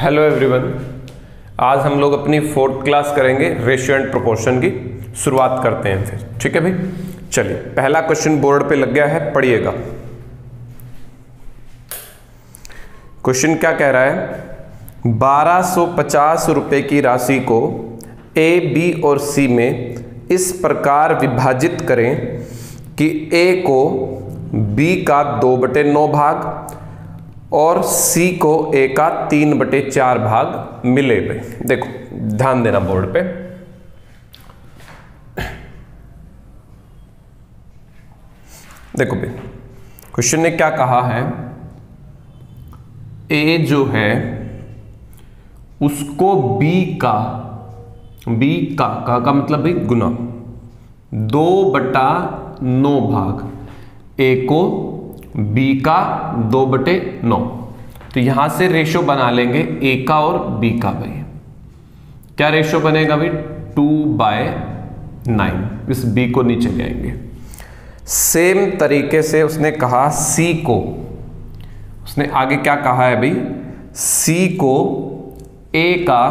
Hello everyone आज हम लोग अपनी फोर्थ क्लास करेंगे रेशियो एंड प्रोपोर्शन की। शुरुआत करते हैं फिर। ठीक है भाई? चलिए, पहला क्वेश्चन बोर्ड पे लग गया है, पढ़िएगा। क्वेश्चन क्या कह रहा है? 1250 रुपए की राशि को ए बी और सी में इस प्रकार विभाजित करें कि ए को बी का दो बटे नौ भाग और सी को ए का तीन बटे चार भाग मिले पे देखो ध्यान देना बोर्ड पे। देखो भाई क्वेश्चन ने क्या कहा है? ए जो है उसको बी का बी का का, का मतलब भाई गुना। दो बटा नौ भाग। ए को बी का दो बटे नौ। तो यहाँ से रेशो बना लेंगे ए का और बी का भाई। क्या रेशो बनेगा भाई? टू बाय नाइन इस बी को नीचे ले आएँगे। सेम तरीके से उसने कहा सी को। उसने आगे क्या कहा है भाई? सी को ए का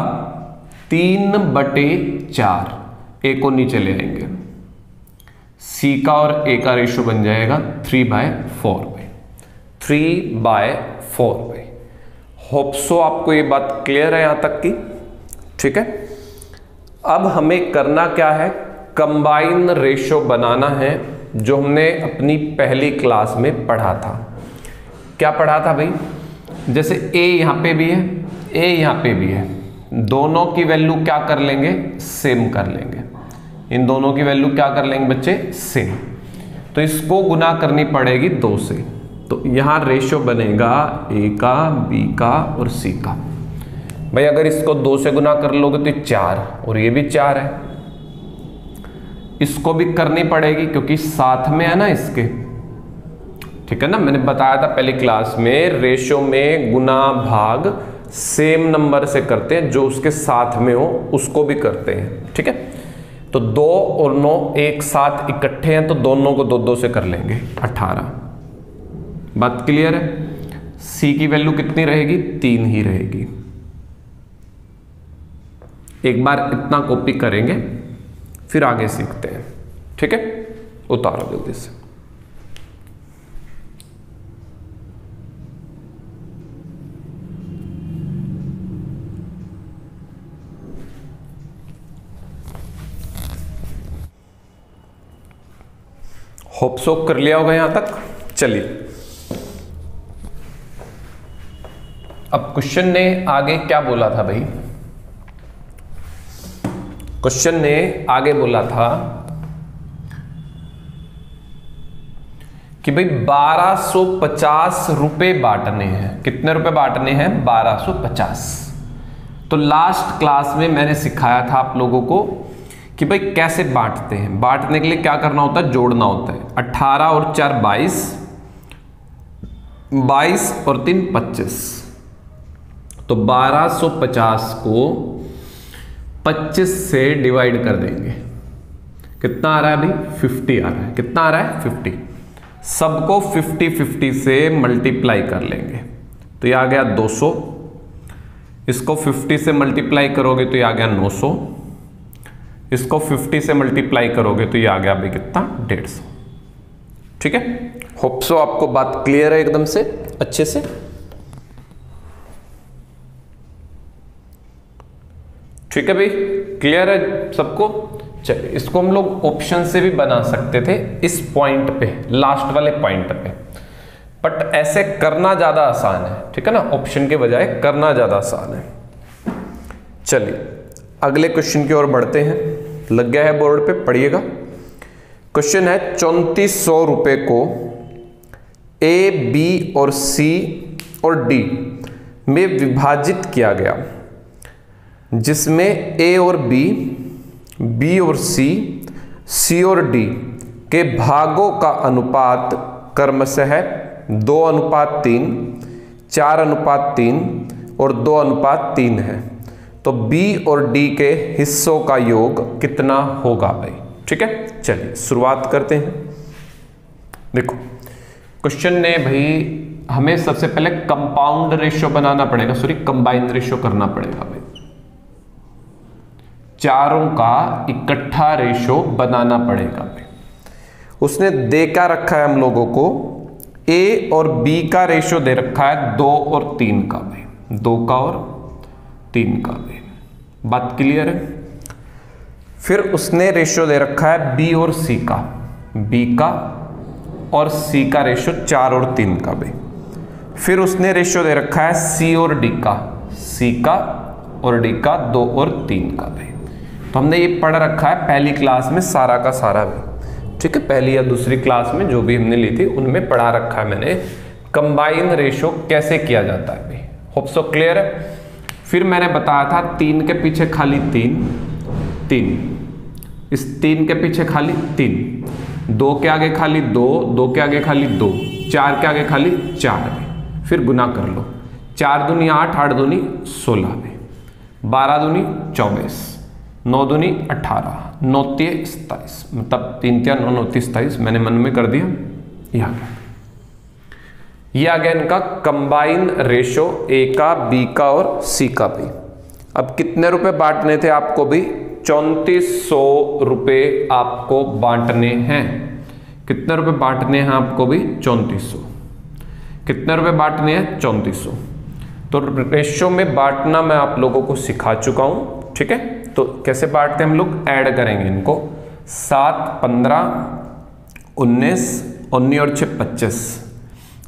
तीन बटे चार। ए को नीचे ले आएँगे। सी का और ए का रेशो बन जाएगा three by four three by four by hope so आपको ये बात क्लियर है यहाँ तक की? ठीक है? अब हमें करना क्या है? कंबाइन रेशो बनाना है, जो हमने अपनी पहली क्लास में पढ़ा था। क्या पढ़ा था भाई? जैसे ए यहाँ पे भी है ए यहाँ पे भी है। दोनों की वैल्यू क्या कर लेंगे? सेम कर लेंगे। इन दोनों की वैल्यू क्या कर लेंगे बच्चे? सेम तो इसको गुना करनी पड़ेगी दो से। तो यहाँ रेशियो बनेगा ए का बी का और सी का। भाई, अगर इसको दो से गुना कर लोगे तो चार, और ये भी चार है। इसको भी करनी पड़ेगी क्योंकि साथ में है ना इसके। ठीक है ना? मैंने बताया था पहली क्लास में रेशियो में गुना भाग सेम नंबर से करते हैं, जो उसके साथ में हो, उसको भी करते हैं। ठीक है? तो दो और नौ एक साथ इकट्ठे हैं तो दोनों को दो दो से कर लेंगे, अठारह। बात क्लियर है? सी की वैल्यू कितनी रहेगी? तीन ही रहेगी। एक बार इतना कॉपी करेंगे, फिर आगे सीखते हैं। ठीक है? उतारो जल्दी से। होप कर लिया होगा यहाँ तक? चलिए। अब क्वेश्चन ने आगे क्या बोला था भाई? क्वेश्चन ने आगे बोला था कि भाई 1250 रुपए बांटने हैं। कितने रुपए बांटने हैं? 1250 तो लास्ट क्लास में मैंने सिखाया था आप लोगों को कि भाई कैसे बांटते हैं। बांटने के लिए क्या करना होता है? जोड़ना होता है। 18 और चार बाईस बाईस और तीन पच्चीस। तो 1250 को 25 से डिवाइड कर देंगे। कितना आ रहा है भाई 50 आ रहा है। कितना आ रहा है? 50 सबको 50 50 से मल्टीप्लाई कर लेंगे। तो ये आ गया 200 इसको 50 से मल्टीप्लाई करोगे तो ये आ गया 900 इसको 50 से मल्टीप्लाई करोगे तो ये आ गया भाई कितना? डेढ़ ठीक है? होप सो आपको बात क्लियर है एकदम से, अच्छे से। ठीक है भाई? क्लियर है सबको? चलिए, इसको हम लोग ऑप्शन से भी बना सकते थे इस पॉइंट पे लास्ट वाले पॉइंट पे। बट ऐसे करना ज़्यादा आसान है, ठीक है ना? ऑप्शन के बजाय करना ज़्यादा आसान है। चलिए, अगले क्वेश्चन की ओर बढ़ते हैं। लग गया है बोर्ड पे, पढ़िएगा। क्वेश्चन है चौंतीस सौ रुपए को ए बी और सी और डी में विभाजित किया गया। जिसमें ए और बी बी और सी सी और डी के भागों का अनुपात क्रमशः है। दो अनुपात तीन, चार अनुपात तीन और दो अनुपात तीन है। तो बी और डी के हिस्सों का योग कितना होगा भाई? ठीक है? चलिए, शुरुआत करते हैं। देखो क्वेश्चन ने भाई, हमें सबसे पहले कंपाउंड रेशियो बनाना पड़ेगा। सॉरी कंबाइंड रेशियो करना पड़ेगा चारों का इकट्ठा रेशो बनाना पड़ेगा। उसने दे क्या रखा है हम लोगों को? ए और बी का रेशो दे रखा है दो और तीन का भाई दो का और तीन का भाई बात क्लियर है? फिर उसने रेशो दे रखा है बी और सी का। बी का और सी का रेशो चार और तीन का भाई फिर उसने रेशो दे रखा है सी और डी का। सी का और डी का दो और तीन का भाई तो हमने ये पढ़ रखा है पहली क्लास में सारा का सारा भी। ठीक है, पहली या दूसरी क्लास में जो भी हमने ली थी, उनमें पढ़ा रखा है मैंने। कंबाइन रेशो कैसे किया जाता है भाई होप सो क्लियर है? फिर मैंने बताया था तीन के पीछे खाली तीन। तीन। इस तीन के पीछे खाली तीन। दो के आगे खाली दो दो के आगे खाली दो, चार के आगे खाली चार में फिर गुना कर लो। चार दूनी आठ आठ दूनी सोलह में बारह दूनी चौबीस। नौ दूनी अठारह नौ सताइस मतलब तीन तिया नौ नौ सताइस मैंने मन में कर दिया। यह गया। आ गया इनका कंबाइन रेशो ए का बी का और सी का भी। अब कितने रुपए बांटने थे आपको भी? चौंतीस सौ रुपये आपको बांटने हैं। कितने रुपए बांटने हैं आपको भी? चौंतीस सौ। कितने रुपए बांटने हैं? चौंतीस सौ। तो रेशो में बांटना मैं आप लोगों को सिखा चुका हूँ। ठीक है? तो कैसे बांटते हैं हम लोग ऐड करेंगे इनको? सात, पंद्रह, उन्नीस उन्नीस और छः पच्चीस।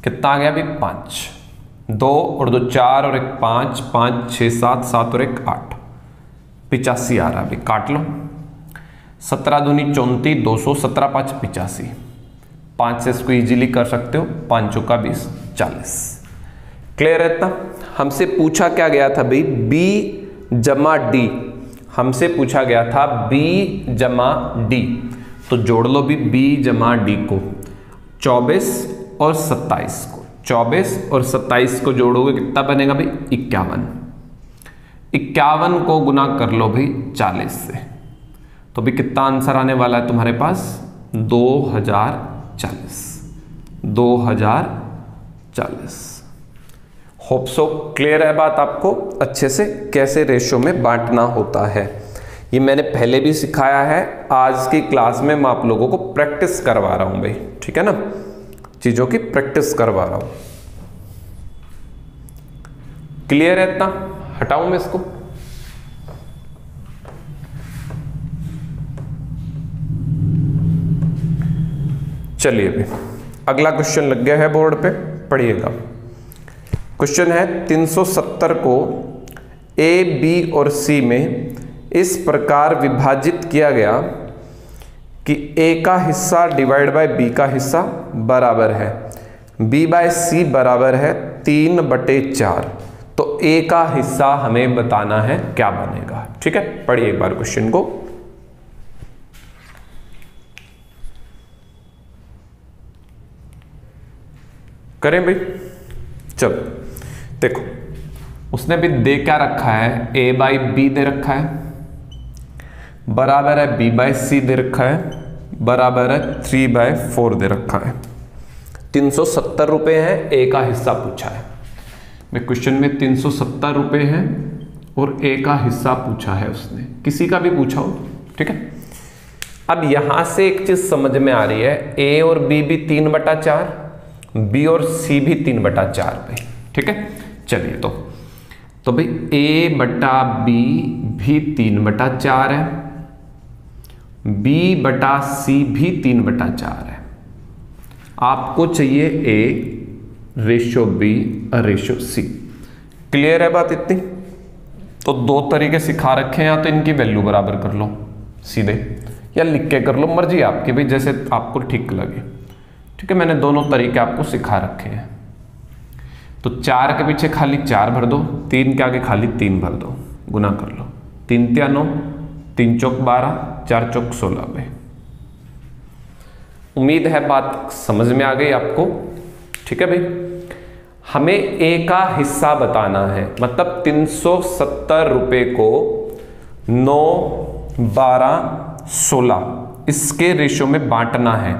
कितना आ गया अभी? पाँच। दो और दो चार और एक पाँच पाँच छः सात सात और एक आठ। पिचासी आ रहा है अभी। काट लो। सत्रह दूनी चौंतीस, दो सौ सत्रह, पाँच, पिचासी। पाँच से इसको इजीली कर सकते हो। पाँचों का बीस, चालीस। क्लियर है इतना? हमसे पूछा क्या गया था भाई? बी जमा डी। हमसे पूछा गया था बी जमा डी तो जोड़ लो भी बी जमा डी को। 24 और 27 को। 24 और 27 को जोड़ोगे कितना बनेगा भाई? इक्यावन। इक्यावन को गुना कर लो भाई 40 से। तो भी कितना आंसर आने वाला है तुम्हारे पास? 2040 2040 होप सो क्लियर है बात आपको? अच्छे से कैसे रेशो में बांटना होता है? ये मैंने पहले भी सिखाया है। आज की क्लास में मैं आप लोगों को प्रैक्टिस करवा रहा हूँ भाई। ठीक है ना? चीज़ों की प्रैक्टिस करवा रहा हूँ। क्लियर है इतना? हटाऊं मैं इसको। चलिए भाई। अगला क्वेश्चन लग गया है बोर्ड पे। पढ़िएगा। क्वेश्चन है 370 को ए बी और सी में इस प्रकार विभाजित किया गया कि ए का हिस्सा डिवाइड बाय बी का हिस्सा बराबर है। बी बाय सी बराबर है तीन बटे चार। तो ए का हिस्सा हमें बताना है क्या बनेगा। ठीक है? पढ़िए एक बार क्वेश्चन को। करें भाई? चलो। देखो, उसने भी दे क्या रखा है? ए बाई बी दे रखा है। बराबर है बी बाई सी दे रखा है। बराबर है थ्री बाय फोर दे रखा है। तीन सौ सत्तर रुपये है ए का हिस्सा पूछा है। मैं क्वेश्चन में तीन सौ सत्तर रुपए है और ए का हिस्सा पूछा है उसने। किसी का भी पूछा हो, ठीक है? अब यहाँ से एक चीज़ समझ में आ रही है। ए और बी भी तीन बटा चार बी और सी भी तीन बटा चार पे, ठीक है? चलिए तो तो भाई ए बटा बी भी तीन बटा चार है। बी बटा सी भी तीन बटा चार है। आपको चाहिए A ratio B ratio C clear है बात इतनी? तो दो तरीके सिखा रखे हैं, या तो इनकी वैल्यू बराबर कर लो, सीधे, या लिख के कर लो, मर्ज़ी आपकी, भाई जैसे आपको ठीक लगे। ठीक है, मैंने दोनों तरीके आपको सिखा रखे हैं। तो चार के पीछे खाली चार भर दो, तीन के आगे खाली तीन भर दो, गुना कर लो। तीन त्या नौ तीन चौक बारह, चार चौक सोलह। में उम्मीद है बात समझ में आ गई आपको? ठीक है भाई? हमें ए का हिस्सा बताना है। मतलब तीन सौ सत्तर रुपये को नौ, बारह, सोलह, इसके रेशो में बांटना है।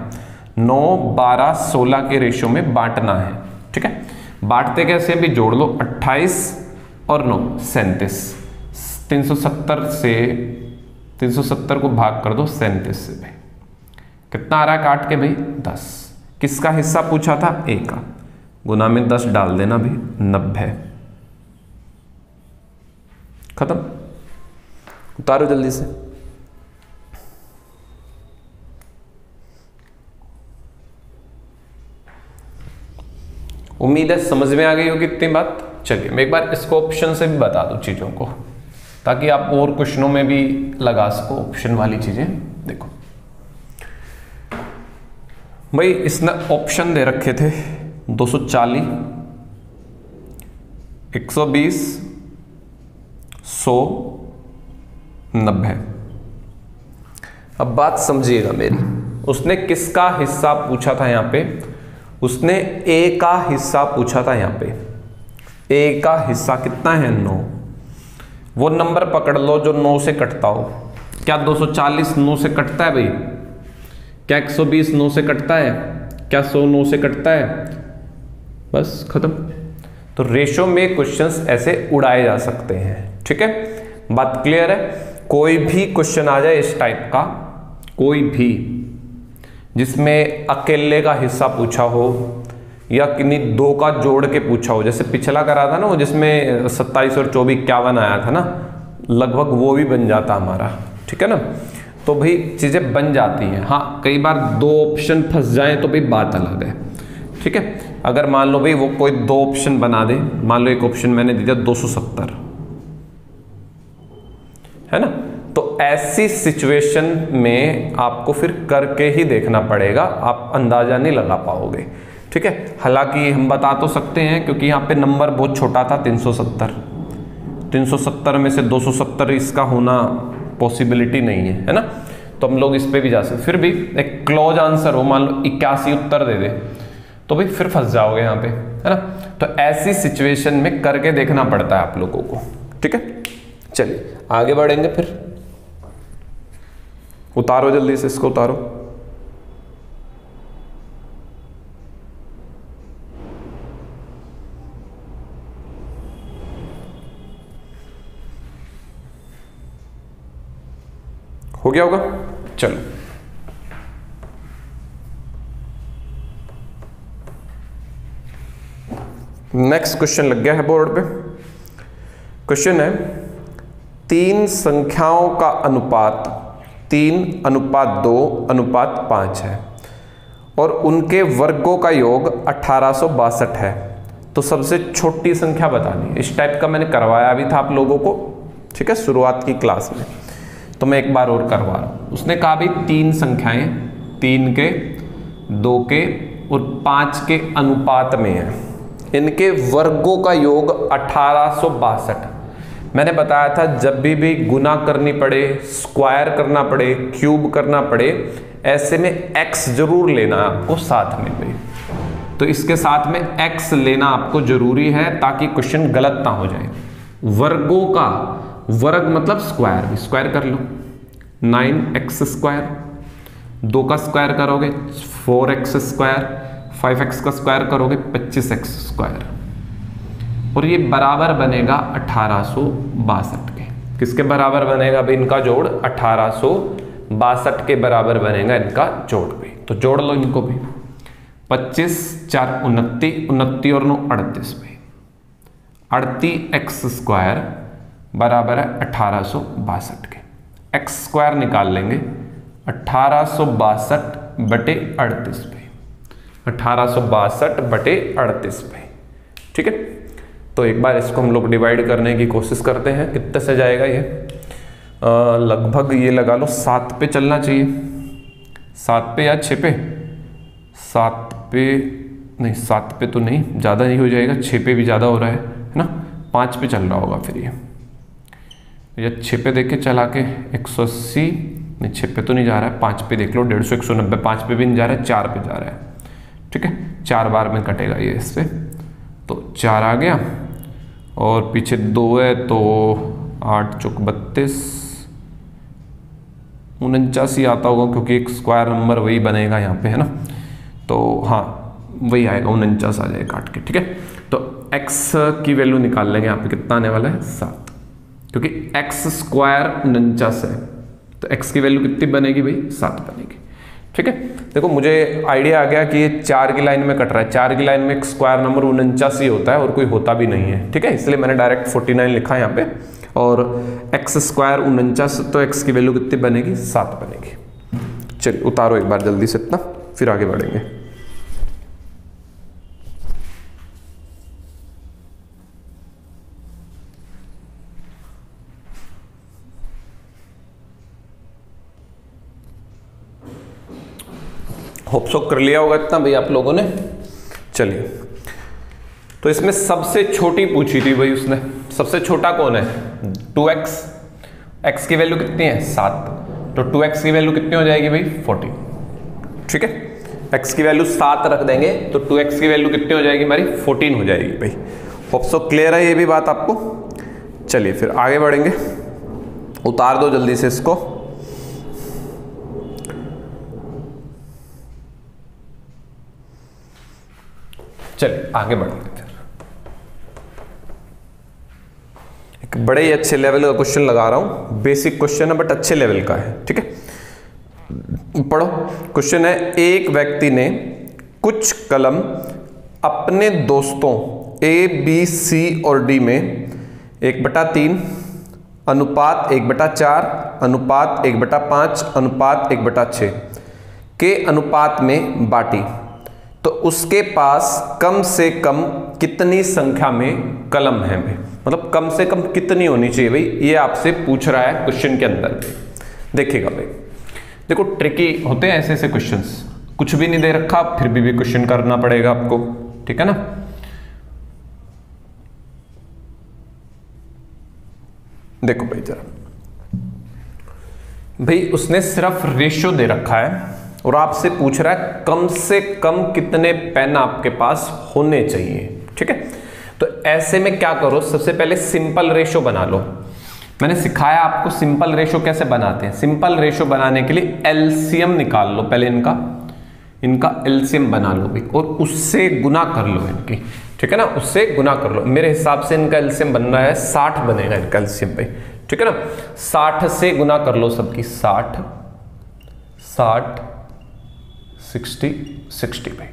नौ, बारह, सोलह के रेशो में बांटना है। ठीक है? बांटते कैसे भी जोड़ लो 28 और 9 सैंतीस। 370 से 370 को भाग कर दो, सैंतीस से भाई कितना आ रहा है काट के भाई? 10 किसका हिस्सा पूछा था? ए का। गुना में 10 डाल देना भी, नब्बे। खत्म। उतारो जल्दी से। उम्मीद है समझ में आ गई होगी इतनी बात। चलिए, मैं एक बार इसको ऑप्शन से भी बता दूँ चीज़ों को, ताकि आप और क्वेश्चनों में भी लगा सको ऑप्शन वाली चीज़ें। देखो। भाई, इसने ऑप्शन दे रखे थे 240 120 100 नब्बे। अब बात समझिएगा मेरी, उसने किसका हिस्सा पूछा था यहाँ पे? उसने ए का हिस्सा पूछा था यहाँ पे। ए का हिस्सा कितना है नौ? वो नंबर पकड़ लो जो नौ से कटता हो। क्या 240 नौ से कटता है भाई? क्या 120 नौ से कटता है? क्या 100 नौ से कटता है? बस, खत्म। तो रेशो में क्वेश्चंस ऐसे उड़ाए जा सकते हैं, ठीक है? बात क्लियर है? कोई भी क्वेश्चन आ जाए इस टाइप का, कोई भी जिसमें अकेले का हिस्सा पूछा हो या किन्हीं दो का जोड़ के पूछा हो। जैसे पिछला करा था ना वो, जिसमें सत्ताईस और चौबीस इक्यावन आया था ना, लगभग वो भी बन जाता हमारा, ठीक है ना? तो भाई चीज़ें बन जाती हैं। हाँ कई बार दो ऑप्शन फंस जाए तो भाई बात अलग है, ठीक है? अगर मान लो भाई वो कोई दो ऑप्शन बना दे, मान लो एक ऑप्शन मैंने दे दिया 270 है ना? तो ऐसी सिचुएशन में आपको फिर करके ही देखना पड़ेगा, आप अंदाज़ा नहीं लगा पाओगे। ठीक है? हालाँकि हम बता तो सकते हैं, क्योंकि यहाँ पे नंबर बहुत छोटा था 370 370 में से 270 इसका होना पॉसिबिलिटी नहीं है है ना? तो हम लोग इस पर भी जा सकते फिर भी एक क्लोज आंसर हो, मान लो इक्यासी उत्तर दे दे तो भाई फिर फंस जाओगे यहाँ पे, है ना? तो ऐसी सिचुएशन में करके देखना पड़ता है आप लोगों को। ठीक है? चलिए, आगे बढ़ेंगे फिर। उतारो जल्दी से इसको उतारो। हो गया होगा? चलो। नेक्स्ट क्वेश्चन लग गया है बोर्ड पे। क्वेश्चन है, तीन संख्याओं का अनुपात तीन, अनुपात दो, अनुपात पाँच है। और उनके वर्गों का योग अठारह सौ बासठ है। तो सबसे छोटी संख्या बतानी इस टाइप का मैंने करवाया भी था आप लोगों को। ठीक है? शुरुआत की क्लास में। तो मैं एक बार और करवा रहा हूँ। उसने कहा भी तीन संख्याएँ, तीन के, दो के और पाँच के अनुपात में है। इनके वर्गों का योग अठारह सौ बासठ मैंने बताया था, जब भी भी गुना करनी पड़े स्क्वायर करना पड़े क्यूब करना पड़े, ऐसे में x ज़रूर लेना है आपको साथ में भी। तो इसके साथ में x लेना आपको ज़रूरी है ताकि क्वेश्चन गलत ना हो जाए। वर्गों का, वर्ग मतलब स्क्वायर स्क्वायर कर लो। नाइन एक्स स्क्वायर दो का स्क्वायर करोगे four x square five x का स्क्वायर करोगे, पच्चीस एक्स स्क्वायर और ये बराबर बनेगा अठारह के। किसके बराबर बनेगा भाई? इनका जोड़ अठारह के बराबर बनेगा इनका जोड़ भी तो जोड़ लो इनको भी। 25 चार उनती उनतीस और नौ अड़तीस भी अड़तीस एक्स स्क्वायर बराबर है अठारह के। एक्स स्क्वायर निकाल लेंगे। अठारह बटे अड़तीस पे। अठारह बटे अड़तीस पे। ठीक है? तो एक बार इसको हम लोग डिवाइड करने की कोशिश करते हैं। कितने से जाएगा ये? लगभग ये लगा लो, सात पे चलना चाहिए। सात पे या छः पे? सात पे, नहीं, सात पे तो नहीं, ज़्यादा नहीं हो जाएगा छः पे भी ज़्यादा हो रहा है है ना? पाँच पे चल रहा होगा फिर ये। या छः पे देख के चला के एक सौ अस्सी, नहीं छः पे तो नहीं जा रहा है, पाँच पे देख लो डेढ़ सौ एक सौ नब्बे, पाँच पे भी नहीं जा रहा है, चार पे जा रहा है। ठीक है? चार बार में कटेगा ये इससे। तो चार आ गया। और पीछे दो है तो आठ चौक बत्तीस। उनचासी आता होगा क्योंकि एक स्क्वायर नंबर वही बनेगा यहाँ पे, है ना? तो हाँ वही आएगा, उनचास आ जाएगा काट के, ठीक है? तो x की वैल्यू निकाल लेंगे, यहाँ पे कितना आने वाला है? सात। क्योंकि एक्स स्क्वायर उनचास है तो x की वैल्यू कितनी बनेगी भाई? सात बनेगी। ठीक है? देखो, मुझे आइडिया आ गया कि ये चार की लाइन में कट रहा है। चार की लाइन में एक स्क्वायर नंबर उनचास होता है और कोई होता भी नहीं है, ठीक है? इसलिए मैंने डायरेक्ट 49 लिखा है यहाँ पे। और एक्स स्क्वायर उनचास तो एक्स की वैल्यू कितनी बनेगी? सात बनेगी। चलिए, उतारो एक बार जल्दी से इतना, फिर आगे बढ़ेंगे। सो कर लिया होगा इतना भाई आप लोगों ने चलिए तो इसमें सबसे छोटी पूछी थी भाई उसने सबसे छोटा कौन है टू एक्स एक्स की वैल्यू कितनी है सात तो टू एक्स की वैल्यू कितनी हो जाएगी भाई फोर्टी ठीक है एक्स की वैल्यू सात रख देंगे तो टू एक्स की वैल्यू कितनी हो जाएगी हमारी फोर्टीन हो जाएगी भाई होप सो क्लियर है ये भी बात आपको चलिए फिर आगे बढ़ेंगे उतार दो जल्दी से इसको चलिए, आगे बढ़ते फिर। एक बड़े ही अच्छे लेवल का क्वेश्चन लगा रहा हूँ। बेसिक क्वेश्चन है बट अच्छे लेवल का है, ठीक है? पढ़ो। क्वेश्चन है, एक व्यक्ति ने कुछ कलम अपने दोस्तों ए बी सी और डी में एक बटा तीन, अनुपात एक बटा चार, अनुपात एक बटा पाँच, अनुपात एक बटा छ के अनुपात में बांटी। तो उसके पास कम से कम कितनी संख्या में कलम है भाई? मतलब कम से कम कितनी होनी चाहिए भाई? ये आपसे पूछ रहा है क्वेश्चन के अंदर। देखिएगा भाई। देखो ट्रिकी होते हैं ऐसे ऐसे क्वेश्चंस कुछ भी नहीं दे रखा, फिर भी भी क्वेश्चन करना पड़ेगा आपको। ठीक है ना? देखो भाई जरा। भाई, उसने सिर्फ़ रेशियो दे रखा है। और आपसे पूछ रहा है, कम से कम कितने पेन आपके पास होने चाहिए? ठीक है? तो ऐसे में क्या करो, सबसे पहले सिंपल रेशो बना लो। मैंने सिखाया आपको सिंपल रेशो कैसे बनाते हैं। सिंपल रेशो बनाने के लिए एलसीएम निकाल लो पहले इनका। इनका एलसीएम बना लो भी और उससे गुना कर लो इनकी। ठीक है ना? उससे गुना कर लो। मेरे हिसाब से इनका एलसीएम बन रहा है, साठ बनेगा इनका एलसीएम भाई ठीक है ना? साठ से गुना कर लो सबकी, साठ साठ सिक्सटी सिक्सटी पे।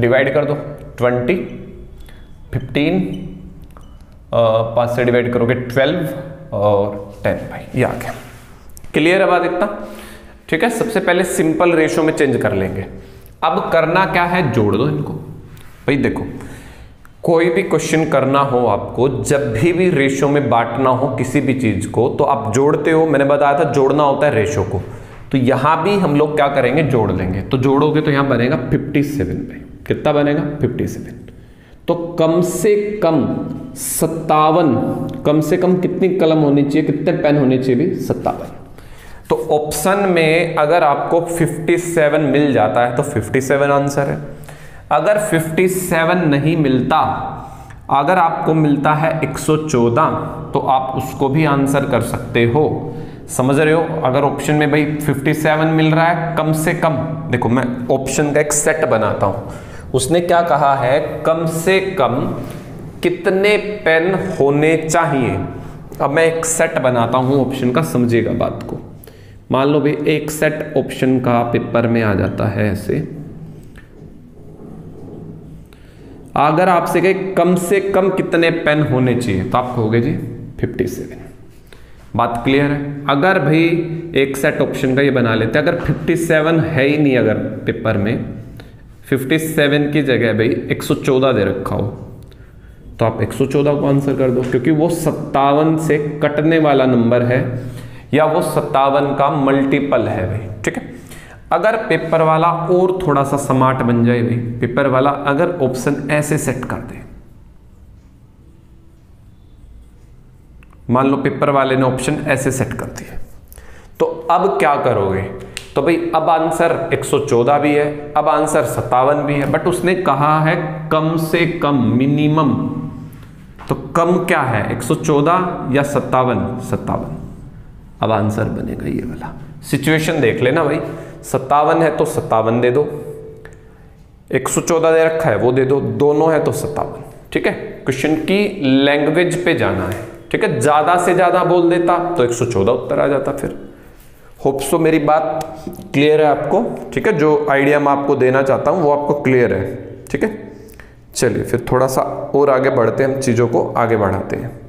डिवाइड कर दो ट्वेंटी फिफ्टीन पाँच से डिवाइड करोगे ट्वेल्व और टेन भाई ये आ गया। क्लियर है बात इतना? ठीक है, सबसे पहले सिंपल रेशो में चेंज कर लेंगे। अब करना क्या है? जोड़ दो इनको। भाई देखो, कोई भी क्वेश्चन करना हो आपको, जब भी भी रेशो में बांटना हो किसी भी चीज़ को तो आप जोड़ते हो। मैंने बताया था, जोड़ना होता है रेशो को। तो यहाँ भी हम लोग क्या करेंगे? जोड़ लेंगे। तो जोड़ोगे तो यहाँ बनेगा 57 भाई कितना बनेगा? 57 तो कम से कम सत्तावन, कम से कम कितनी कलम होनी चाहिए, कितने पेन होने चाहिए भी? सत्तावन। तो ऑप्शन में अगर आपको 57 मिल जाता है तो 57 आंसर है। अगर 57 नहीं मिलता, अगर आपको मिलता है 114 तो आप उसको भी आंसर कर सकते हो। समझ रहे हो? अगर ऑप्शन में भाई 57 मिल रहा है, कम से कम, देखो मैं ऑप्शन का एक सेट बनाता हूँ। उसने क्या कहा है? कम से कम कितने पेन होने चाहिए? अब मैं एक सेट बनाता हूँ ऑप्शन का समझिएगा बात को। मान लो भाई एक सेट ऑप्शन का पेपर में आ जाता है ऐसे। अगर आपसे कहे कम से कम कितने पेन होने चाहिए तो आप कहोगे जी 57 बात क्लियर है? अगर भाई एक सेट ऑप्शन का ये बना लेते, अगर 57 है ही नहीं अगर पेपर में 57 की जगह भाई 114 दे रखा हो तो आप 114 को आंसर कर दो, क्योंकि वो सत्तावन से कटने वाला नंबर है, या वो सत्तावन का मल्टीपल है भाई, ठीक है? अगर पेपर वाला और थोड़ा सा स्मार्ट बन जाए भाई पेपर वाला अगर ऑप्शन ऐसे सेट कर दे मान लो पेपर वाले ने ऑप्शन ऐसे सेट कर दिए। तो अब क्या करोगे? तो भाई, अब आंसर 114 भी है, अब आंसर सत्तावन भी है बट उसने कहा है कम से कम मिनिमम तो कम क्या है? 114 या सत्तावन? सत्तावन। अब आंसर बनेगा ये वाला। सिचुएशन देख लेना भाई। सत्तावन है तो सत्तावन दे दो। 114 दे रखा है, वो दे दो। दोनों है तो सत्तावन। ठीक है? क्वेश्चन की लैंग्वेज पे जाना है। ठीक है? ज़्यादा से ज़्यादा बोल देता तो 114 उत्तर आ जाता फिर। होप्स तो मेरी बात क्लियर है आपको, ठीक है? जो आइडिया मैं आपको देना चाहता हूँ वो आपको क्लियर है, ठीक है? चलिए, फिर थोड़ा सा और आगे बढ़ते हैं हम चीज़ों को, आगे बढ़ाते हैं।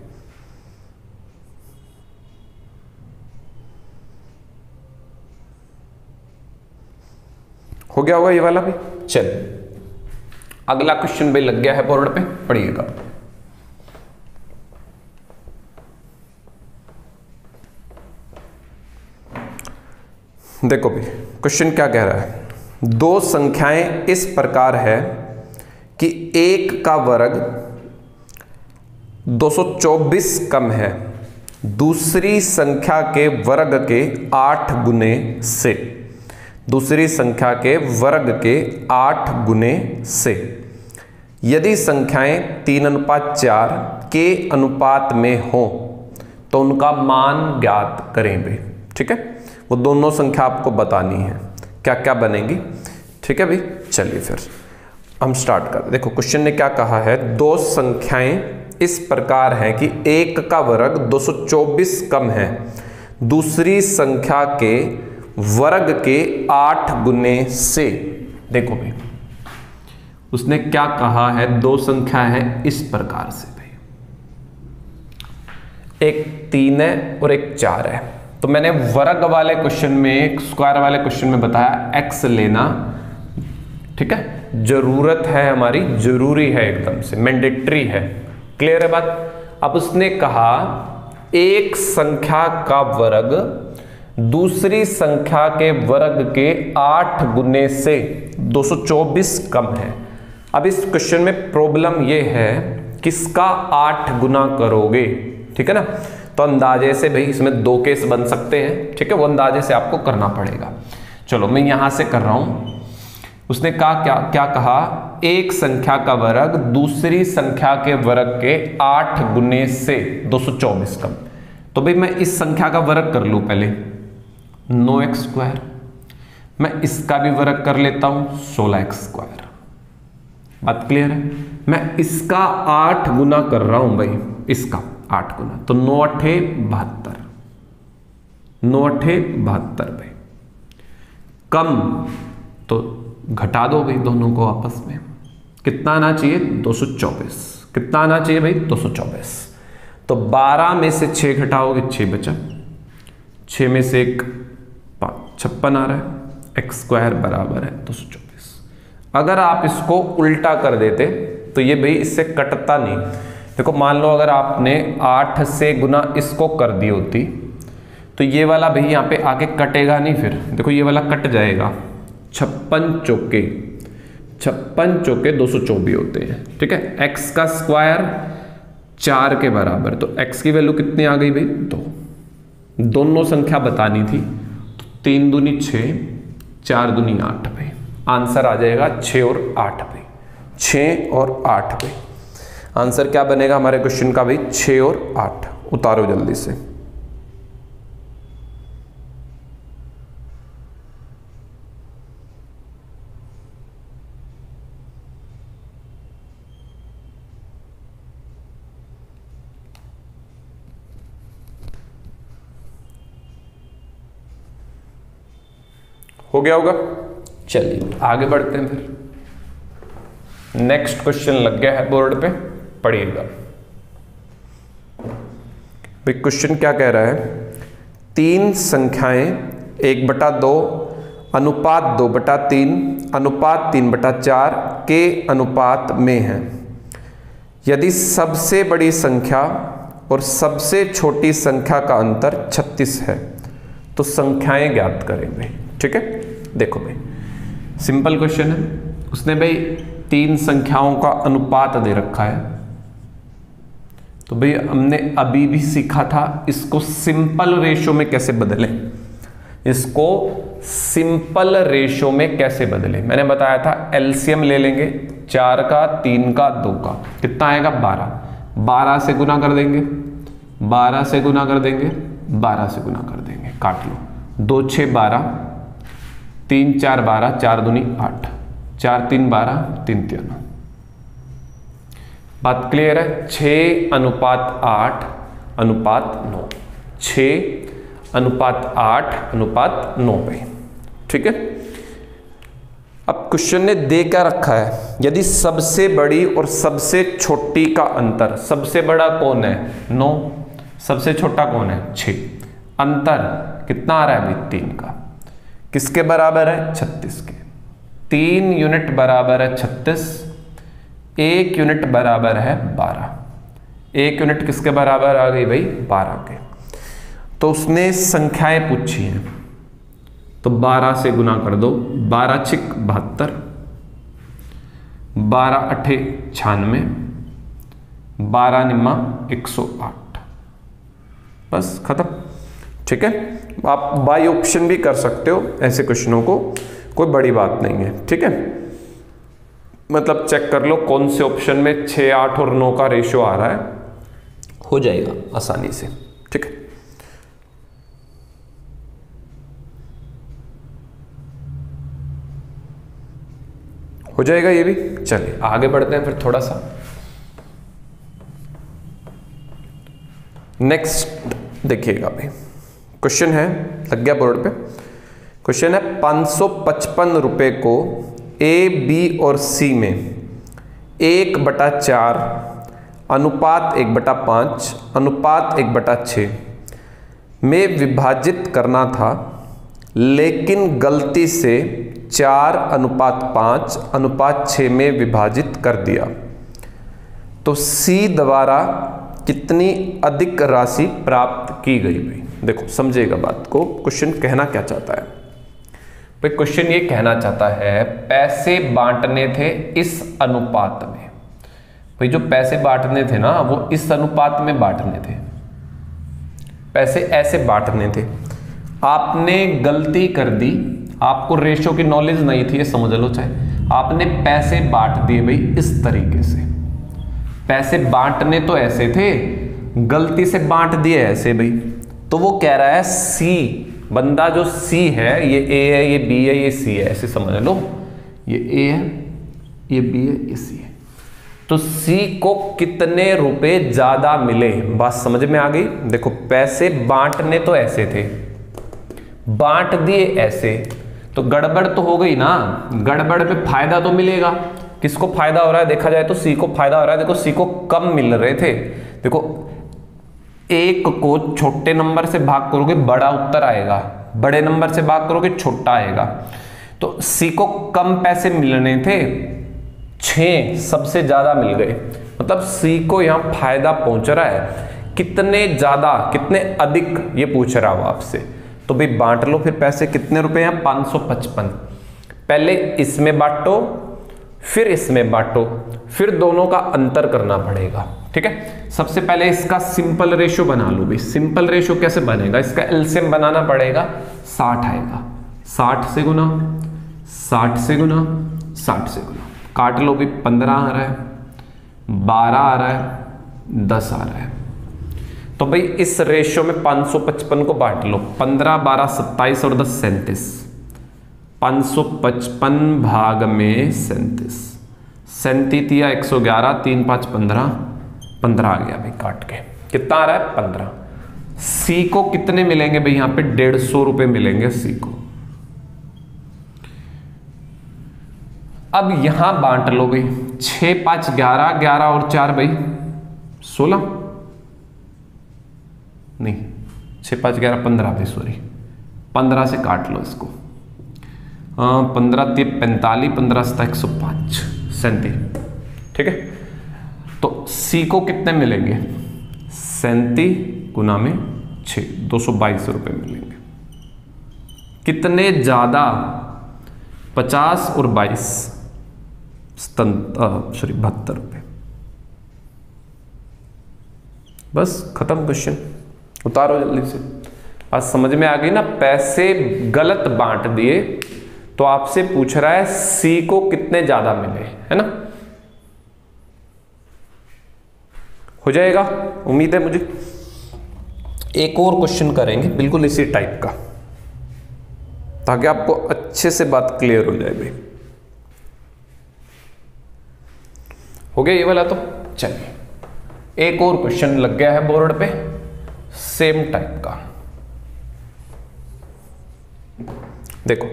हो गया होगा ये वाला भी? चल। अगला क्वेश्चन भाई लग गया है बोर्ड पे, पढ़िएगा। देखो भी क्वेश्चन क्या कह रहा है? दो संख्याएँ इस प्रकार है कि एक का वर्ग 224 कम है, दूसरी संख्या के वर्ग के आठ गुने से। दूसरी संख्या के वर्ग के आठ गुने से। यदि संख्याएँ तीन अनुपात चार के अनुपात में हो तो उनका मान ज्ञात करें वे ठीक है? वो दोनों संख्या आपको बतानी है। क्या क्या बनेगी? ठीक है भाई, चलिए फिर। हम स्टार्ट कर, देखो क्वेश्चन ने क्या कहा है? दो संख्याएँ इस प्रकार है कि एक का वर्ग 224 कम है। दूसरी संख्या के वर्ग के आठ गुने से। देखो भाई, उसने क्या कहा है? दो संख्या है इस प्रकार से भाई। एक तीन है और एक चार है। तो मैंने वर्ग वाले क्वेश्चन में स्क्वायर वाले क्वेश्चन में बताया एक्स लेना। ठीक है? ज़रूरत है हमारी, ज़रूरी है एकदम से मैंडेटरी है। क्लियर है बात? अब उसने कहा, एक संख्या का वर्ग दूसरी संख्या के वर्ग के आठ गुने से 224 कम है। अब इस क्वेश्चन में प्रॉब्लम यह है, किसका आठ गुना करोगे? ठीक है ना? तो अंदाजे से भाई इसमें दो केस बन सकते हैं, ठीक है? वो अंदाजे से आपको करना पड़ेगा। चलो, मैं यहाँ से कर रहा हूँ। उसने कहा, क्या क्या कहा? एक संख्या का वर्ग दूसरी संख्या के वर्ग के आठ गुने से 224 कम। तो भाई मैं इस संख्या का वर्ग कर लू पहले। No x square. मैं इसका भी वर्ग कर लेता हूँ, सोलह एक्स स्क्वायर। बात क्लियर है? मैं इसका आठ गुना कर रहा हूँ भाई, इसका। आठ गुना। तो नौ अठे बहत्तर। नौ अठे बहत्तर भाई। कम तो घटा दो भाई दोनों को आपस में। कितना आना चाहिए? 224 कितना आना चाहिए भाई? 224 तो 12 में से 6 घटाओगे 6 बचा। 6 में से एक छप्पन आ रहा है। एक्स स्क्वायर बराबर है 224 अगर आप इसको उल्टा कर देते तो ये भाई इससे कटता नहीं। देखो, मान लो अगर आपने आठ से गुना इसको कर दी होती तो ये वाला भाई यहाँ पे आके कटेगा नहीं फिर। देखो, ये वाला कट जाएगा। छप्पन चौके छप्पन चौके दो सौ चौबीस होते हैं, ठीक है? एक्स का स्क्वायर चार के बराबर तो एक्स की वैल्यू कितनी आ गई भाई? दो। दोनों संख्या बतानी थी तो तीन दूनी छ, चार दूनी आठ भाई। आंसर आ जाएगा छ और आठ भाई। छ और आठ भाई। आंसर क्या बनेगा हमारे क्वेश्चन का भाई छ और आठ। उतारो जल्दी से। हो गया होगा? चलिए, आगे बढ़ते हैं फिर। नेक्स्ट क्वेश्चन लग गया है बोर्ड पे। पढ़िएगा। भाई क्वेश्चन क्या कह रहा है? तीन संख्याएँ, एक बटा दो, अनुपात दो बटा तीन, अनुपात तीन बटा चार, के अनुपात में है। यदि सबसे बड़ी संख्या और सबसे छोटी संख्या का अंतर 36 है तो संख्याएँ ज्ञात करें भाई, ठीक है? देखो भाई सिंपल क्वेश्चन है। उसने भाई तीन संख्याओं का अनुपात दे रखा है। तो भाई, हमने अभी भी सीखा था इसको सिंपल रेशो में कैसे बदलें। इसको सिंपल रेशो में कैसे बदलें। मैंने बताया था, एलसीएम ले लेंगे, चार का, तीन का, दो का। कितना आएगा? बारह। बारह से गुना कर देंगे। बारह से गुना कर देंगे। बारह से गुना कर देंगे। काट लो। दो छ बारह। तीन, चार, बारह। चार दूनी, आठ। चार, तीन, बारह। तीन तीन बात क्लियर है? छ अनुपात आठ, अनुपात नौ। छ अनुपात आठ, अनुपात नौ पे। ठीक है? अब क्वेश्चन ने दे क्या रखा है? यदि सबसे बड़ी और सबसे छोटी का अंतर, सबसे बड़ा कौन है? नौ। सबसे छोटा कौन है? छ अंतर कितना आ रहा है अभी? तीन का। किसके बराबर है? छत्तीस के। तीन यूनिट बराबर है छत्तीस। एक यूनिट बराबर है बारह। एक यूनिट किसके बराबर आ गई भाई? बारह के। तो उसने संख्याएँ पूछी हैं। तो बारह से गुना कर दो। बारह छिक बहत्तर। बारह अठे छियानवे बारह निम्मा एक सौ आठ। बस, खत्म। ठीक है? आप बाई ऑप्शन भी कर सकते हो ऐसे क्वेश्चनों को। कोई बड़ी बात नहीं है। ठीक है? मतलब चेक कर लो कौन से ऑप्शन में छ आठ और नौ का रेशियो आ रहा है। हो जाएगा आसानी से। ठीक है। हो जाएगा ये भी? चलिए आगे बढ़ते हैं फिर थोड़ा सा। नेक्स्ट देखिएगा भाई क्वेश्चन है लग गया बोर्ड पे। क्वेश्चन है 555 रुपए को ए बी और सी में एक बटा चार, अनुपात एक बटा पाँच, अनुपात एक बटा छ में विभाजित करना था, लेकिन गलती से चार, अनुपात पाँच, अनुपात छ में विभाजित कर दिया। तो सी द्वारा कितनी अधिक राशि प्राप्त की गई हुई? देखो, समझेगा बात को, क्वेश्चन कहना क्या चाहता है? भाई क्वेश्चन ये कहना चाहता है, पैसे बांटने थे इस अनुपात में। भाई, जो पैसे बांटने थे ना, वो इस अनुपात में बांटने थे। पैसे ऐसे बांटने थे। आपने गलती कर दी, आपको रेशो की नॉलेज नहीं थी, ये समझ लो चाहे। आपने पैसे बांट दिए भाई, इस तरीके से। पैसे बांटने तो ऐसे थे, गलती से बांट दिए ऐसे भाई। तो वो कह रहा है, सी बंदा जो सी है, ये ए है, ये बी है, ये सी है, ऐसे समझ लो। ये ए है, ये बी है, ये सी है। तो सी को कितने रुपए ज़्यादा मिले? बात समझ में आ गई? देखो, पैसे बांटने तो ऐसे थे। बांट दिए ऐसे। तो गड़बड़ तो हो गई ना? गड़बड़ पे फ़ायदा तो मिलेगा। किसको फ़ायदा हो रहा है? देखा जाए तो सी को फ़ायदा हो रहा है। देखो सी को कम मिल रहे थे। देखो एक को छोटे नंबर से भाग करोगे, बड़ा उत्तर आएगा। बड़े नंबर से भाग करोगे, छोटा आएगा। तो सी को कम पैसे मिलने थे छ सबसे ज़्यादा मिल गए। मतलब सी को यहाँ फ़ायदा पहुँच रहा है। कितने ज़्यादा, कितने अधिक, ये पूछ रहा हूँ आपसे। तो भाई बांट लो फिर पैसे, कितने रुपए हैं? 555 पहले इसमें बांटो, फिर इसमें बांटो, फिर दोनों का अंतर करना पड़ेगा। ठीक है? सबसे पहले इसका सिंपल रेशो बना लो भाई। सिंपल रेशो कैसे बनेगा? इसका एल्सियम बनाना पड़ेगा। 60 आएगा। 60 से गुना 60 से गुना 60 से गुना। काट लो भी 15 आ रहा है 12 आ रहा है 10 आ रहा है। तो भाई, इस रेशियो में 555 को बांट लो। 15 12 27 और 10 सैंतीस। 555 भाग में सैंतीस। सैंतीतिया 111 तीन पाँच पंद्रह। पंद्रह आ गया भाई काट के। कितना आ रहा है? पंद्रह। सी को कितने मिलेंगे भाई यहाँ पे? डेढ़ सौ रुपए मिलेंगे सी को। अब यहाँ बांट लो भाई। छ पाँच, ग्यारह ग्यारह और चार भाई। सोलह? नहीं छ पाँच, ग्यारह, पंद्रह भाई सॉरी पंद्रह से काट लो इसको। पंद्रह तीन पैंतालीस, पंद्रह सत्ता एक सौ पाँच। सैंतीस। ठीक है? तो सी को कितने मिलेंगे? सैंतीस गुना में छ, दो सौ बाईस रुपये मिलेंगे। कितने ज़्यादा? पचास और बाईस सॉरी बहत्तर रुपये बस, खत्म क्वेश्चन उतारो जल्दी से। आज समझ में आ गई ना, पैसे गलत बांट दिए तो आपसे पूछ रहा है, सी को कितने ज़्यादा मिले, है ना? हो जाएगा? उम्मीद है मुझे। एक और क्वेश्चन करेंगे, बिल्कुल इसी टाइप का। ताकि आपको अच्छे से बात क्लियर हो जाए भाई। हो गया ये वाला तो? चलिए। एक और क्वेश्चन लग गया है बोर्ड पे सेम टाइप का। देखो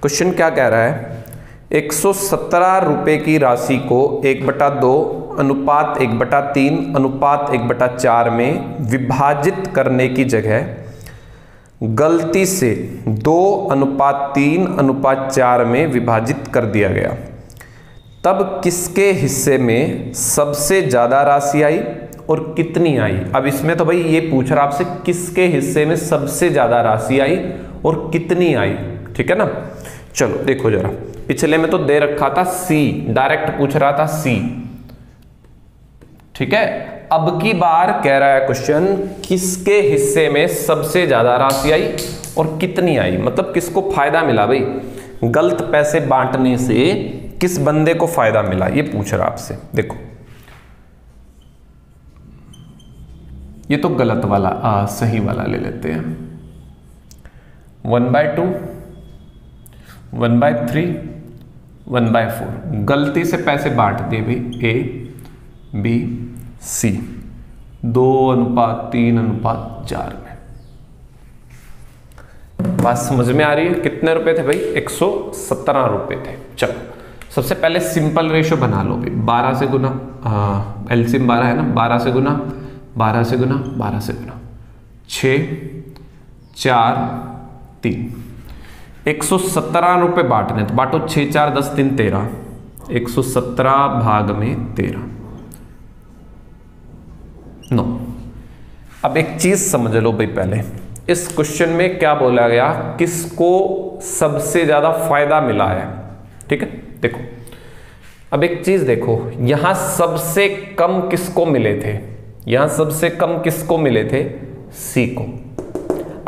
क्वेश्चन क्या कह रहा है? 117 रुपए की राशि को एक बटा दो, अनुपात एक बटा तीन, अनुपात एक बटा चार में विभाजित करने की जगह गलती से दो, अनुपात तीन, अनुपात चार में विभाजित कर दिया गया। तब किसके हिस्से में सबसे ज़्यादा राशि आई और कितनी आई? अब इसमें तो भाई ये पूछ रहा आपसे, किसके हिस्से में सबसे ज़्यादा राशि आई और कितनी आई? ठीक है ना? चलो देखो जरा। पिछले में तो दे रखा था सी डायरेक्ट पूछ रहा था सी ठीक है? अब की बार कह रहा है क्वेश्चन किसके हिस्से में सबसे ज़्यादा राशि आई और कितनी आई? मतलब किसको फ़ायदा मिला भाई? गलत पैसे बांटने से किस बंदे को फ़ायदा मिला? ये पूछ रहा आपसे। देखो। ये तो गलत वाला आ, सही वाला ले लेते हैं। One by two one by three one by four. गलती से पैसे बांट दिए भाई ए बी सी दो अनुपात, तीन अनुपात, चार में। बात समझ में आ रही है? कितने रुपए थे भाई? एक सौ सत्रह रुपए थे। चलो, सबसे पहले सिंपल रेशो बना लो भाई। बारह से गुना एलसीएम बारह है ना? बारह से गुना, बारह से गुना, बारह से गुना। छ चार, तीन। एक सौ सत्रह रुपये बांटने तो बांटो छः चार, दस, तीन, तेरह। एक सौ सत्रह भाग में तेरह। नो। अब एक चीज़ समझ लो भाई पहले। इस क्वेश्चन में क्या बोला गया? किसको सबसे ज़्यादा फ़ायदा मिला है? ठीक है? देखो। अब एक चीज़ देखो। यहाँ सबसे कम किसको मिले थे? यहाँ सबसे कम किसको मिले थे? सी को।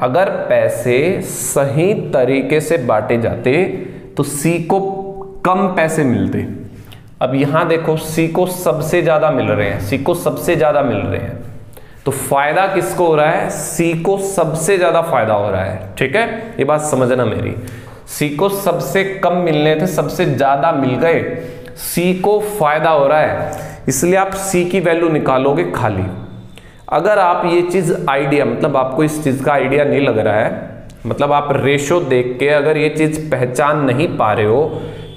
अगर पैसे सही तरीके से बांटे जाते तो सी को कम पैसे मिलते। अब यहाँ देखो सी को सबसे ज़्यादा मिल रहे हैं सी को सबसे ज़्यादा मिल रहे हैं। तो फ़ायदा किसको हो रहा है? सी को सबसे ज़्यादा फ़ायदा हो रहा है, ठीक है? ये बात समझना मेरी। सी को सबसे कम मिलने थे, सबसे ज़्यादा मिल गए सी को फ़ायदा हो रहा है। इसलिए आप सी की वैल्यू निकालोगे खाली। अगर आप ये चीज़ आइडिया मतलब आपको इस चीज़ का आइडिया नहीं लग रहा है मतलब आप रेशो देख के अगर ये चीज़ पहचान नहीं पा रहे हो,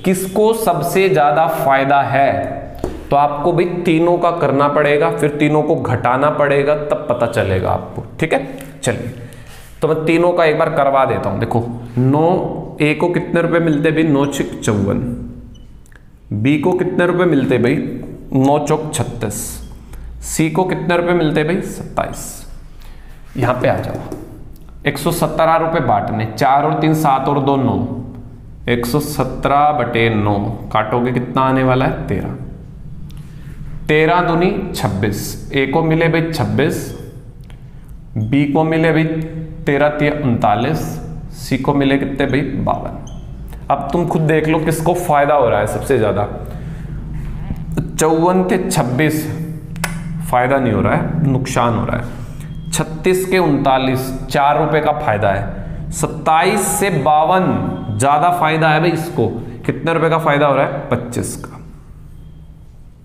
किसको सबसे ज़्यादा फ़ायदा है तो आपको भी तीनों का करना पड़ेगा, फिर तीनों को घटाना पड़ेगा, तब पता चलेगा आपको, ठीक है? चलिए तो मैं तीनों का एक बार करवा देता हूँ, देखो, नौ, ए को कितने रुपए मिलते भाई? नौ छिक चौवन, बी को कितने रुपए मिलते भाई? नौ चौक छत्तीस। सी को कितने रुपए मिलते भाई? सत्ताईस। यहाँ पे आ जाओ। एक सौ सत्रह रुपए बांटने, चार और तीन, सात और दो, नौ। एक सौ सत्रह बटे नौ, काटोगे कितना आने वाला है? तेरह। तेरह दूनी छब्बीस। ए को मिले भाई छब्बीस, बी को मिले भाई तेरह तीन उनतालीस, सी को मिले कितने भाई? बावन। अब तुम खुद देख लो किसको फ़ायदा हो रहा है सबसे ज़्यादा। चौवन थे छब्बीस। फ़ायदा नहीं हो रहा है, नुकसान हो रहा है। छत्तीस के उनतालीस, चार रुपए का फ़ायदा है। सत्ताईस से बावन, ज़्यादा फ़ायदा है भाई इसको। कितने रुपए का फ़ायदा हो रहा है? पच्चीस का।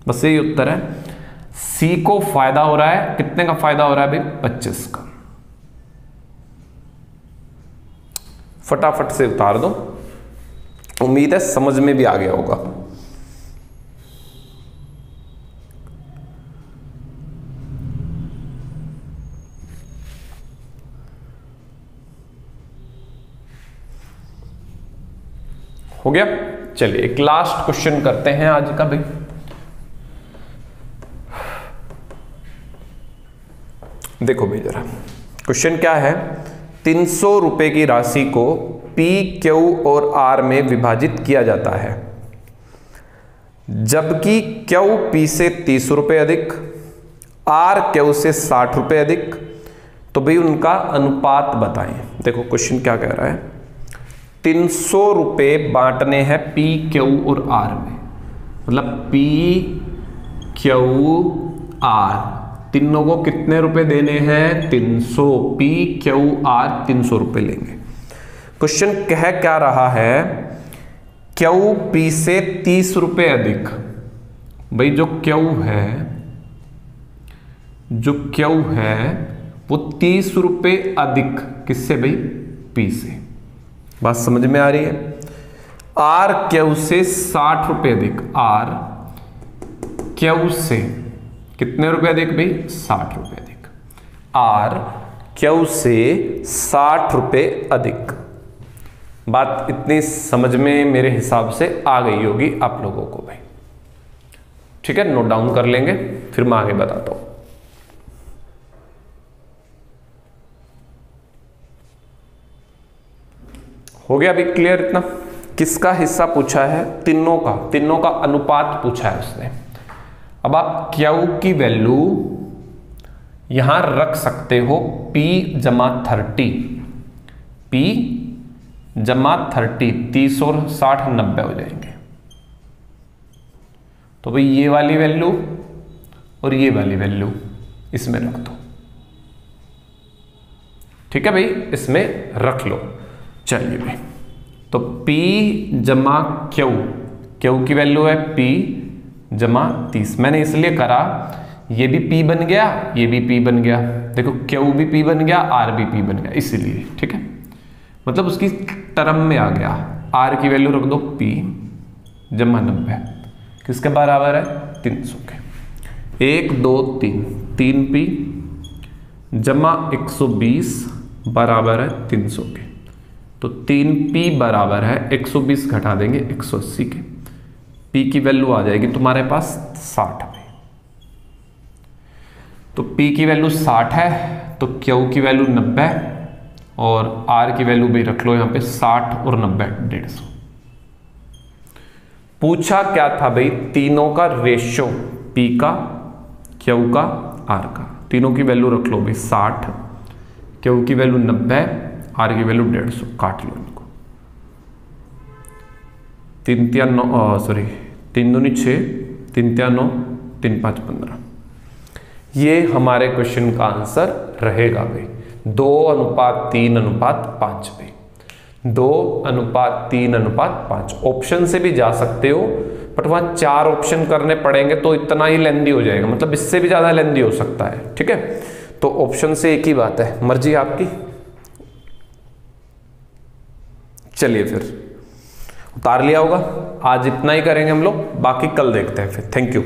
बस यही उत्तर है। सी को फ़ायदा हो रहा है। कितने का फ़ायदा हो रहा है भाई? पच्चीस का। फटाफट से उतार दो। उम्मीद है समझ में भी आ गया होगा। हो गया। चलिए, एक लास्ट क्वेश्चन करते हैं आज का भाई देखो भाई जरा क्वेश्चन क्या है? तीन सौ रुपए की राशि को पी क्यू और आर में विभाजित किया जाता है। जबकि क्यू पी से तीस रुपए अधिक आर क्यू से साठ रुपए अधिक तो भाई उनका अनुपात बताएँ। देखो क्वेश्चन क्या कह रहा है? तीन सौ रुपये बांटने हैं पी क्यू और आर में। मतलब पी क्यू आर। तीनों को कितने रुपए देने हैं? तीन सौ। पी क्यू आर तीन सौ रुपए लेंगे। क्वेश्चन कह क्या रहा है? क्यू पी से तीस रुपये अधिक। भाई, जो क्यू है, जो क्यू है, वो तीस रुपये अधिक किससे भाई? पी से। बात समझ में आ रही है? आर क्यू से साठ रुपए अधिक आर क्यू से कितने रुपए अधिक भाई? साठ रुपए अधिक आर क्यू से साठ रुपए अधिक? बात इतनी समझ में मेरे हिसाब से आ गई होगी आप लोगों को भाई। ठीक है? नोट डाउन कर लेंगे, फिर मैं आगे बताता हूँ। हो गया अभी क्लियर इतना? किसका हिस्सा पूछा है? तीनों का। तीनों का अनुपात पूछा है उसने। अब आप क्यू की वैल्यू यहाँ रख सकते हो P जमा थर्टी। पी जमा थर्टी, तीस और साठ नब्बे हो जाएँगे। तो भाई ये वाली वैल्यू और ये वाली वैल्यू इसमें रख दो। ठीक है भाई? इसमें रख लो। चलिए भाई। तो P जमा क्यू क्यू की वैल्यू है P जमा तीस। मैंने इसलिए करा, ये भी P बन गया, ये भी P बन गया। देखो, Q भी P बन गया, R भी P बन गया, इसीलिए, ठीक है? मतलब उसकी टर्म में आ गया। R की वैल्यू रख दो P जमा नब्बे, किसके बराबर है? तीन सौ के। एक, दो, तीन। तीन पी जमा एक सौ बीस बराबर है तीन सौ के। तो तीन पी बराबर है 120 घटा देंगे 180 के। पी की वैल्यू आ जाएगी तुम्हारे पास 60 में। तो पी की वैल्यू 60 है तो क्यू की वैल्यू 90 और आर की वैल्यू भी रख लो यहाँ पे 60 और 90 डेढ़ सौ। पूछा क्या था भाई, तीनों का रेशो पी का क्यू का आर का? तीनों की वैल्यू रख लो भाई 60 क्यू की वैल्यू 90 आर की वैल्यू डेढ़ सौ काट लो इनको तीन तिया नौ सॉरी तीन दूनी छ तीन तिया नौ तीन पाँच पंद्रह ये हमारे क्वेश्चन का आंसर रहेगा भाई दो अनुपात तीन अनुपात पाँच भाई दो अनुपात तीन अनुपात पाँच ऑप्शन से भी जा सकते हो बट वहाँ चार ऑप्शन करने पड़ेंगे तो इतना ही लेंदी हो जाएगा। मतलब इससे भी ज़्यादा लेंदी हो सकता है, ठीक है? तो ऑप्शन से एक ही बात है। मर्ज़ी आपकी? चलिए फिर। उतार लिया होगा। आज इतना ही करेंगे हम लोग, बाकी कल देखते हैं फिर। Thank you